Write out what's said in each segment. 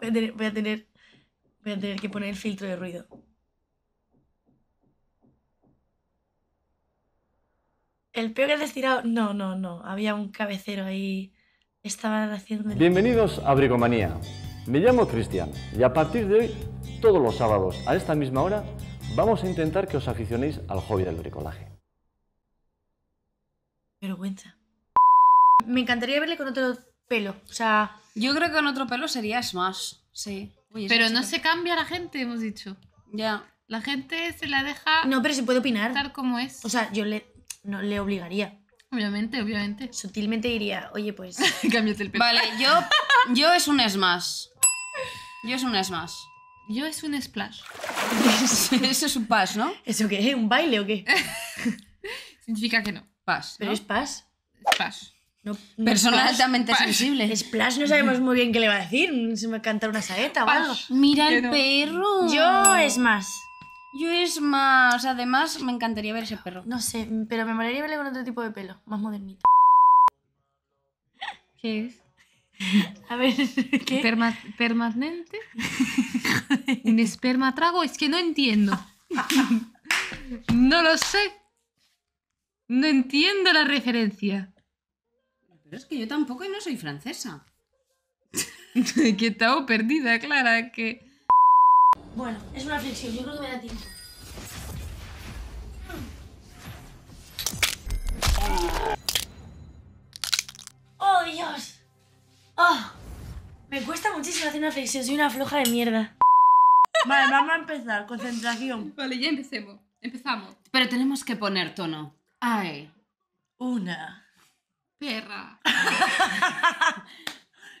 Voy a tener, voy a tener, voy a tener que poner el filtro de ruido. El peor que has tirado, no, no, no. Había un cabecero ahí. Estaban haciendo. Bienvenidos a Bricomanía. Me llamo Cristian y a partir de hoy, todos los sábados a esta misma hora, vamos a intentar que os aficionéis al hobby del bricolaje. Vergüenza. Me encantaría verle con otro pelo. O sea, Yo creo que con otro pelo sería Smash. Sí. Uy, Pero no se cambia la gente, hemos dicho. Ya. La gente se la deja no, pero se puede opinar. tal como es. O sea, yo le, no le obligaría. obviamente, obviamente. Sutilmente diría, oye, pues. Cámbiate el pelo. Vale, yo, yo es un Smash. Yo es un Smash. Yo es un splash. Eso es un pass, ¿no? ¿Eso qué es? ¿Un baile o qué? Significa que no. Pass. Pero es pas. Splash. No, Persona splash. altamente sensible. Splash no sabemos muy bien qué le va a decir. Se me va a cantar una saeta o algo. Mira el perro. Yo es más. Yo es más. Además, me encantaría ver ese perro. No sé, pero me molaría verle con otro tipo de pelo, más modernito. ¿Qué es? A ver, ¿qué? Perma- ¿Permanente? ¿Un esperma trago? Es que no entiendo. No lo sé. No entiendo la referencia. Pero es que yo tampoco y no soy francesa. que estaba perdida, Clara. Que... Bueno, es una flexión, yo creo que me da tiempo. ¡Oh, Dios! ¡Oh! Me cuesta muchísimo hacer una flexión, soy una floja de mierda. Vale, vamos a empezar. Concentración. Vale, ya empecemos. Empezamos. Pero tenemos que poner tono. Ay. Una, Perra.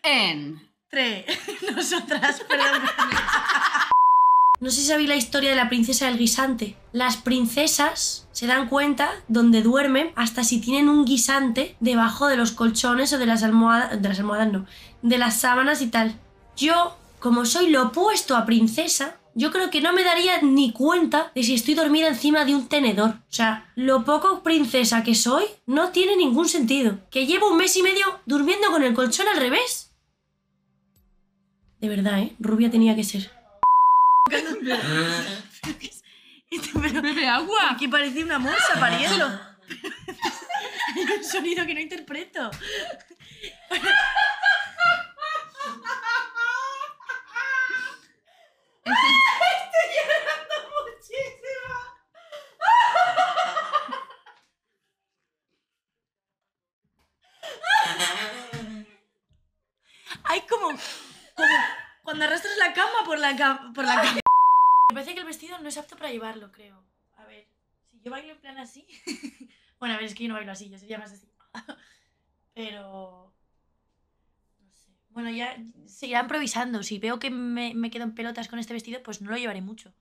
En. tres. Nosotras, perdón. No sé si sabéis la historia de la princesa del guisante. Las princesas se dan cuenta donde duermen hasta si tienen un guisante debajo de los colchones o de las almohadas. De las almohadas no. De las sábanas y tal. Yo, como soy lo opuesto a princesa, yo creo que no me daría ni cuenta de si estoy dormida encima de un tenedor. O sea, lo poco princesa que soy no tiene ningún sentido. Que llevo un mes y medio durmiendo con el colchón al revés. De verdad, ¿eh? Rubia tenía que ser. Pero, Bebe agua. Aquí parecía una morsa pariendo. Hay un sonido que no interpreto. Hay como, como cuando arrastras la cama por la. Por la cama. Me parece que el vestido no es apto para llevarlo, creo. A ver, si yo bailo en plan así. bueno, a ver, es que yo no bailo así, yo sería más así. Pero. No sé. Bueno, ya seguirá improvisando. Si veo que me, me quedo en pelotas con este vestido, pues no lo llevaré mucho.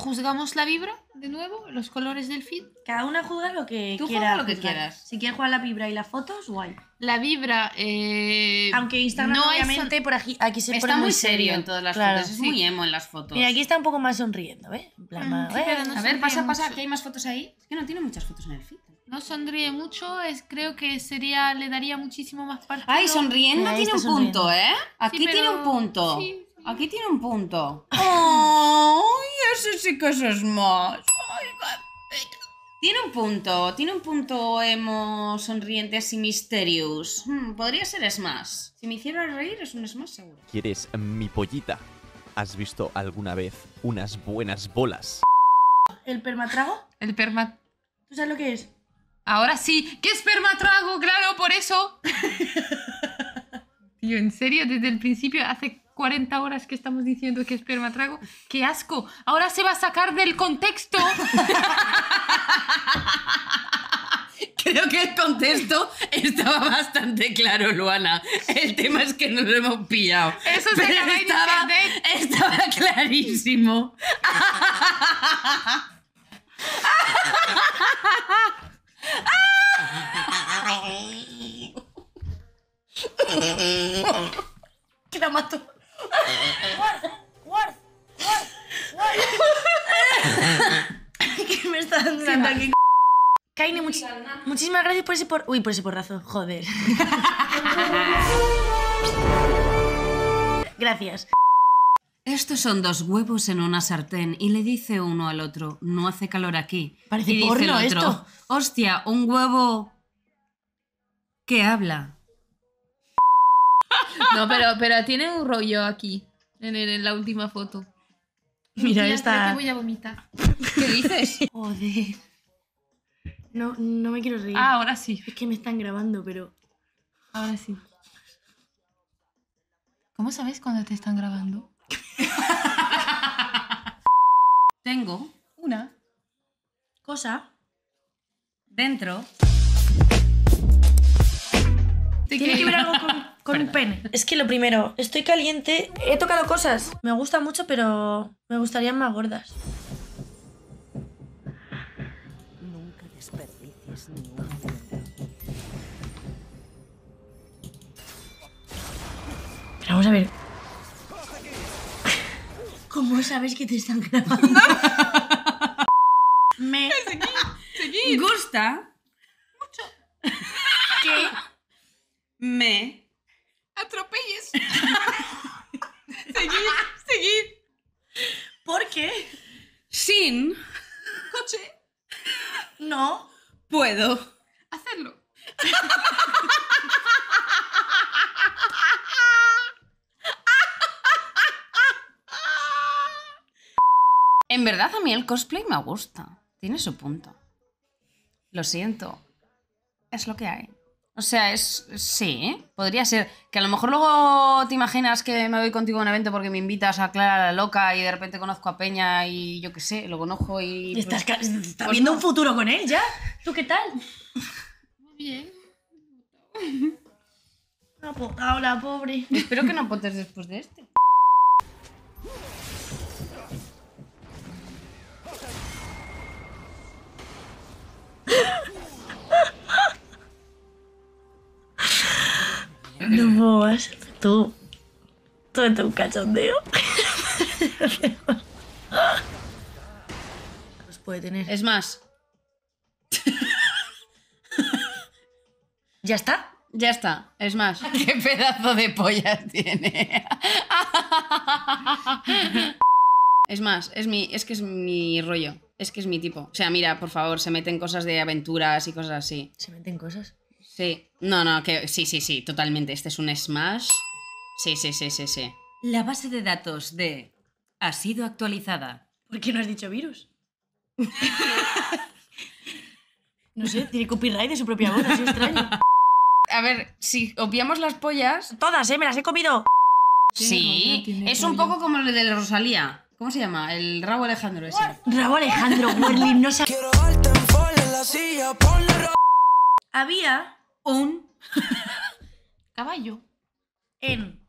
Juzgamos la vibra de nuevo, los colores del feed. Cada una juzga lo que Tú quiera. juega lo que juzgar. quieras. Si quieres jugar la vibra y las fotos, guay. La vibra. eh, Aunque Instagram, no hay obviamente, por aquí, aquí se Está pone muy serio en todas las Claro. fotos. Es sí. muy emo en las fotos. Mira, aquí está un poco más sonriendo, ¿eh? En plan, Mm, más, sí, "Eh". pero no A ver, pasa, sonríe pasa, mucho. que hay más fotos ahí. Es que no tiene muchas fotos en el feed. No sonríe mucho, es, creo que sería, le daría muchísimo más partido. Ay, sonriendo Ahí tiene un está sonriendo. punto, ¿eh? Aquí Sí, tiene pero- un punto. sí, sí. Aquí tiene un punto. ¡Ay, ese sí que eso es más! Ay. Tiene un punto, tiene un punto emo, sonriente, así mysterious. Hmm, podría ser Smash. Si me hiciera reír, es un Smash seguro. ¿Quieres mi pollita? ¿Has visto alguna vez unas buenas bolas? ¿El permatrago? El perma... ¿Tú sabes lo que es? Ahora sí, ¿qué esperma trago? Claro, por eso. Tío, en serio, desde el principio, hace 40 horas que estamos diciendo que esperma trago. ¡Qué asco! Ahora se va a sacar del contexto. Creo que el contexto estaba bastante claro, Luana. El tema es que nos lo hemos pillado. Eso se Pero estaba, estaba clarísimo. Que la mato. Ataque. Kaine, muchísimas gracias por ese por... Uy, por ese porrazo, joder. Gracias. Estos son dos huevos en una sartén y le dice uno al otro, no hace calor aquí. Parece y dice porno el otro, esto. hostia, un huevo que habla. No, pero, pero tiene un rollo aquí, en, el- en la última foto. Mira Tía, esta- que voy a vomitar. ¿Qué dices? Joder. No, no me quiero reír. Ah, ahora sí, Es que me están grabando, pero. ahora sí. ¿Cómo sabes cuando te están grabando? Tengo Una. Cosa. dentro Tiene que ver algo con, con un pene. Es que lo primero, estoy caliente. He tocado cosas. Me gusta mucho, pero me gustarían más gordas. Nunca desperdicies. Pero vamos a ver. ¿Cómo sabes que te están grabando? me gusta que me ¡Atropelles! seguid, seguid. ¿Por qué? sin Coche. No. puedo Hacerlo. En verdad a mí el cosplay me gusta. Tiene su punto. Lo siento. Es lo que hay. O sea, es... Sí, podría ser. Que a lo mejor luego te imaginas que me voy contigo a un evento porque me invitas a Clara la Loca y de repente conozco a Peña y yo qué sé, lo conozco y... pues- ¿Estás, ca- estás pues viendo no. un futuro con él ya? ¿Tú qué tal? Muy bien. Hola, pobre. Espero que no potes después de este. Puedo más. Tú. Tú eres un cachondeo. Los puede tener. Es más, ¿Ya está? ya está. Es más, qué pedazo de pollas tiene. Es más, es mi, es que es mi rollo. Es que es mi tipo. O sea, mira, por favor, se meten cosas de aventuras y cosas así. Se meten cosas. Sí. No, no, que sí, sí, sí, totalmente. Este es un smash. Sí, sí, sí, sí, sí. La base de datos de ha sido actualizada. ¿Por qué no has dicho virus? no sé, tiene copyright de su propia voz, así extraño. A ver, si obviamos las pollas. Todas, ¿eh? Me las he comido. Sí, es un poco como el de Rosalía. ¿Cómo se llama? El Rabo Alejandro ese. Rabo Alejandro Werlin no ro- Había Un Caballo. en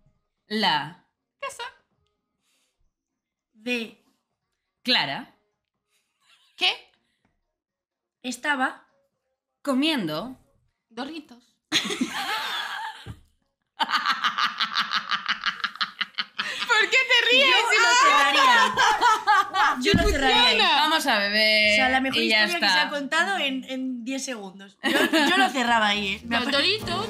la Casa. de Clara ¿Qué? estaba comiendo Doritos. ¿Por qué te ríes? Yo lo cerraría. Yo lo cerraría. Vamos a beber. O sea, la mejor y ya historia que se está. ha contado en, en 10 segundos. Yo, yo lo cerraba ahí, ¿eh? Los Doritos.